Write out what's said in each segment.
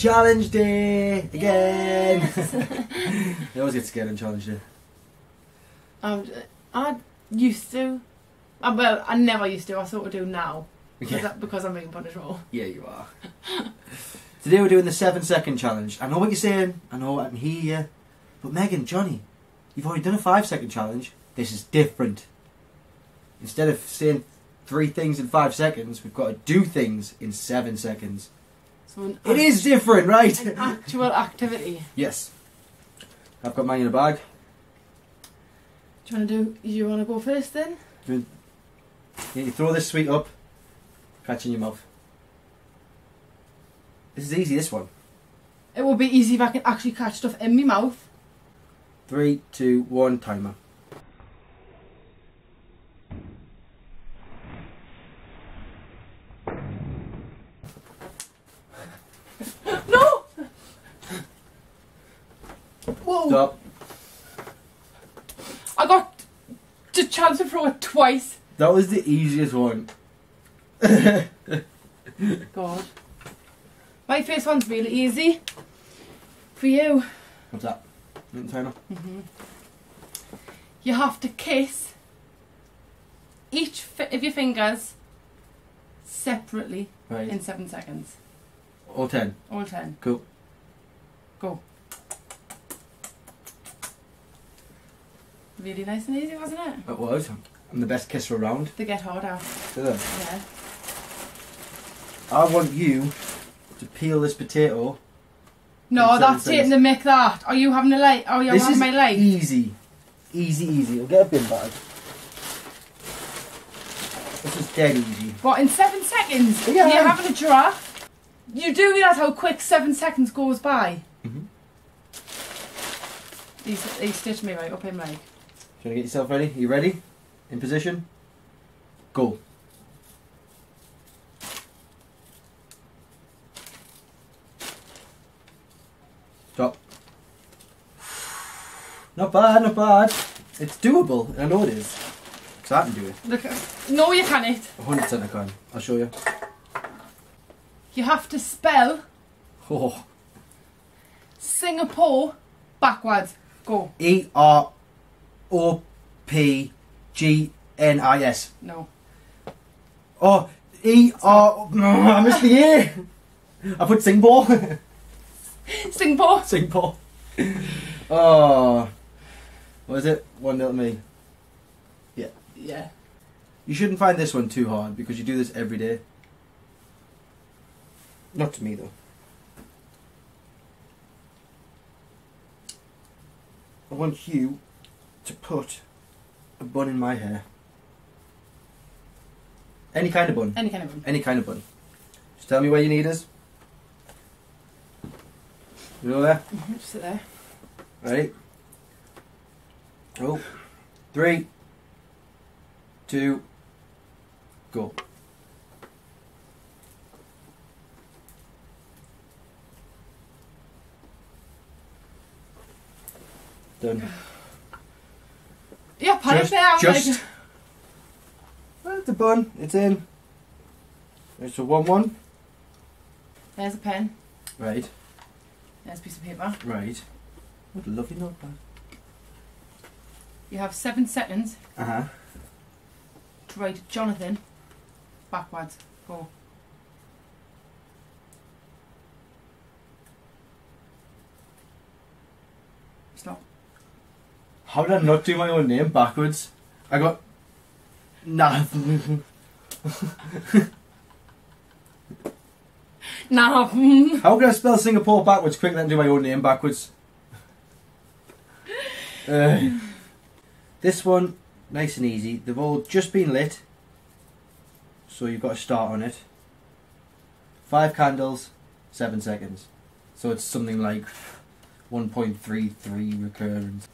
challenge day again. I always get scared on challenge day. Um, I used to. Uh, well, I never used to. I sort of do now. Because, Yeah, I, because I'm being punished all. yeah, you are. Today we're doing the seven second challenge. I know what you're saying. I know I can hear you. But Megan, Jonny, you've already done a five second challenge. This is different. Instead of saying three things in five seconds, we've got to do things in seven seconds. So an It is different, right? an actual activity. yes. I've got mine in a bag. Do you want to do? You want to go first then? You you throw this sweet up, catch in your mouth. This is easy, this one. It will be easy if I can actually catch stuff in my mouth. Three, two, one, timer. No. Whoa! Stop. I got the chance to throw it twice. That was the easiest one. God. My first one's really easy. For you. What's that? Timer. hmm You have to kiss each of your fingers separately Right. in seven seconds. All ten. All ten. Cool. Go. Really nice and easy, wasn't it? It was. I'm the best kisser around. They get harder. Yeah. Yeah. I want you to peel this potato. No, In that's taking the mick that. Are you having a light? Oh, you're this having my light. easy. Easy, easy. We'll get a bin bag. This is dead easy. What, in seven seconds? Yeah. You're having a giraffe? You do realise how quick seven seconds goes by? Mhm. He's, he stitched me right up him like. Do you want to get yourself ready? you ready? In position? Go. Stop. Not bad, not bad. It's doable. I know it is. Because I can do it. Look, no, you can't. 100% I can. I'll show you. You have to spell Oh. Singapore backwards. Go. E R O P G N I S. No. Oh, E R. No, I missed the E. I put Singapore. Singapore. Singapore. Oh. What is it? One nil to me. Yeah. Yeah. You shouldn't find this one too hard because you do this every day. Not to me though. I want you to put a bun in my hair. Any kind of bun. Any kind of bun. Any kind of bun. Just tell me where you need us. You know there? Mhm, Just sit there. Ready? Oh. Three. Two. Go. Done. Yeah, panic Just, there. I'm just. like, Well, it's bun. It's in. It's a one one. there's a pen. Right. There's a piece of paper. Right. What a lovely notepad. You have seven seconds Uh huh. to write Jonathan backwards. Go. Stop. How did I not do my own name backwards? I got. Nah. Now, How can I spell Singapore backwards quicker than do my own name backwards? Uh, this one, nice and easy. They've all just been lit, so you've got to start on it. Five candles, seven seconds. So it's something like 1.33 recurrence.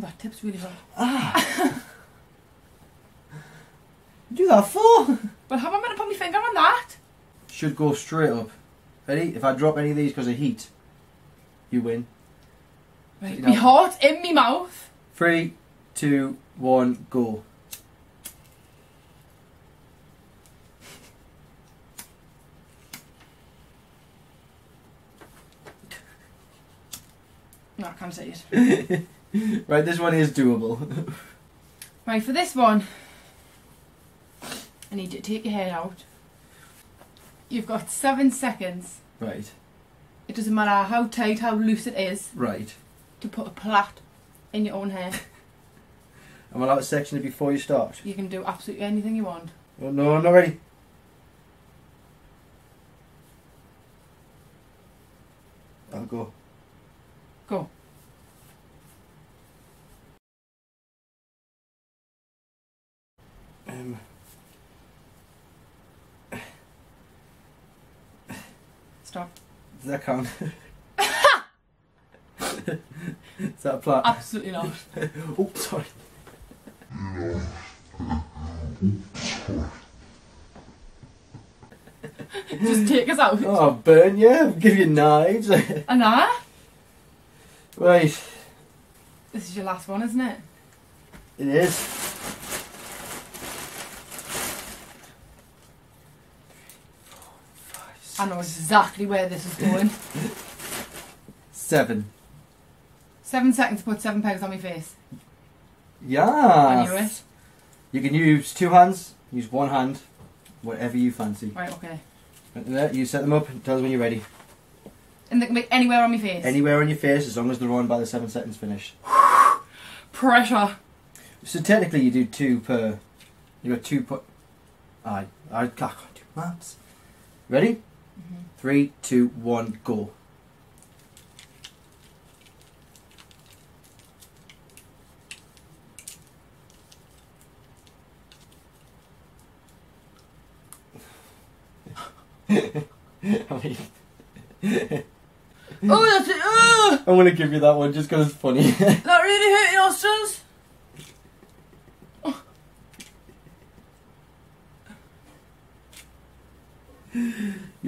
That tip's really hard. Ah! Do that for? But how am I going to put my finger on that? Should go straight up. Ready? If I drop any of these because of heat, you win. Right, you heart in me mouth. Three, two, one, go. no, I can't say it. right, this one is doable. Right, for this one, I need you to take your hair out. You've got seven seconds. right, It doesn't matter how tight, how loose it is, right. to put a plait in your own hair. I'm allowed to section it before you start. You can do absolutely anything you want. Oh, no, I'm not ready. I'll go. Go. Um, Stop. does that count? is that a plot? Absolutely not. oh, sorry. Just take us out. Oh, burn you. I'll give you knives. And I? right, This is your last one, isn't it? it is. I know exactly where this is going. Seven. Seven seconds to put seven pegs on my face. Yeah. I knew it. You can use two hands, use one hand, whatever you fancy. Right, okay. Right there, You set them up and tell us when you're ready. And they can be anywhere on my face. Anywhere on your face as long as they're on by the seven seconds finish. Pressure. So technically you do two per. You got two per. I I can't do maths. Ready? Three, two, one, go. I mean, Oh, that's it. Oh, I'm gonna give you that one just because it's funny. that really hurt your nostrils.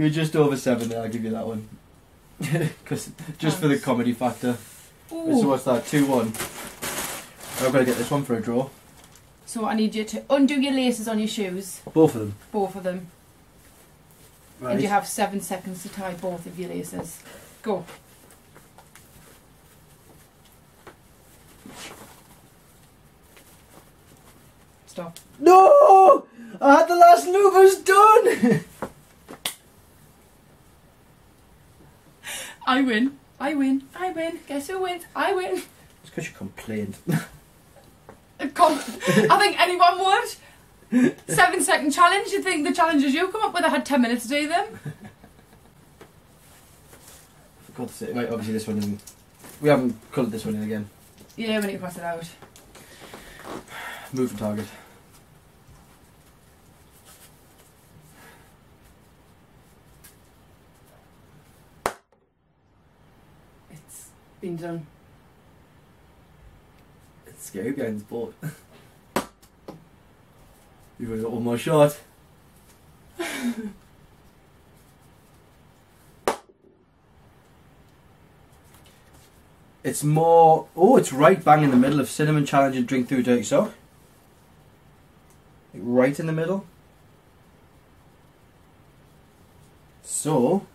You're just over seven there. I'll give you that one. Because just for the comedy factor. So Ooh. what's that? Two one. I've got to get this one for a draw. So I need you to undo your laces on your shoes, Both of them. both of them, Right. and you have seven seconds to tie both of your laces. Go. Stop. No! I had the last louvers done! I win. I win. I win. Guess who wins? I win. it's because you complained. Com- I think anyone would. Seven second challenge. You think the challenges you come up with? I had ten minutes to do them. For God's sake. Right, obviously this one isn't. We haven't coloured this one in again. Yeah, when to pass it out. Move from target. It's been done. It's scary behind this board. You've got one more shot. it's more. Oh, it's right bang in the middle of cinnamon challenge and drink through dirty sock. Right in the middle. So,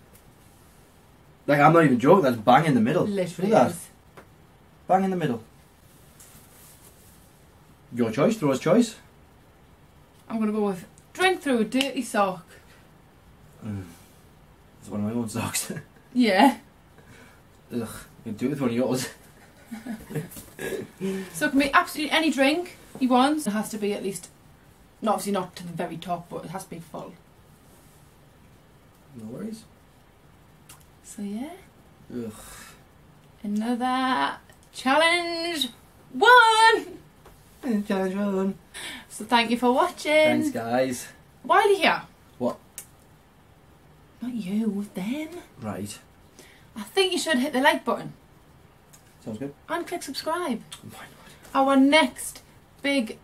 like I'm not even joking. That's bang in the middle. Literally Look at that. is. Bang in the middle. Your choice, throw's choice. I'm gonna go with drink through a dirty sock. Mm. It's one of my own socks. Yeah. Ugh, you can do it with one of yours. So it can be absolutely any drink he wants. It has to be at least, not obviously not to the very top, but it has to be full. No worries. So yeah, Ugh. another challenge one. Challenge one. So thank you for watching. Thanks, guys. While you're here. What? Not you, them. Right. I think you should hit the like button Sounds good. and click subscribe. Why Our next big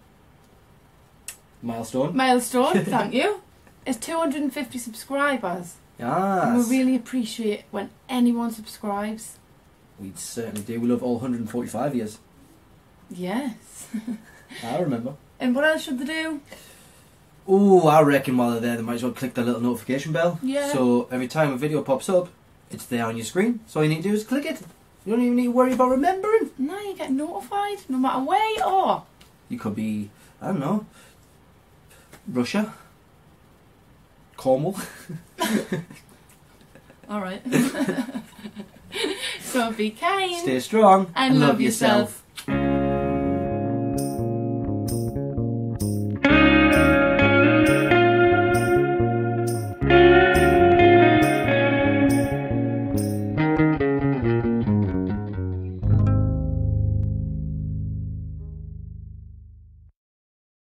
Milestone. milestone, thank you, is 250 subscribers. Ah. And we really appreciate when anyone subscribes. We certainly do. We love all 145 years. Yes. I remember. And what else should they do? Oh, I reckon while they're there, they might as well click the little notification bell. Yeah. So every time a video pops up, it's there on your screen. So all you need to do is click it. You don't even need to worry about remembering. No, you get notified no matter where you are. You could be, I don't know, Russia, Cornwall. All right. so be kind Stay strong and love yourself.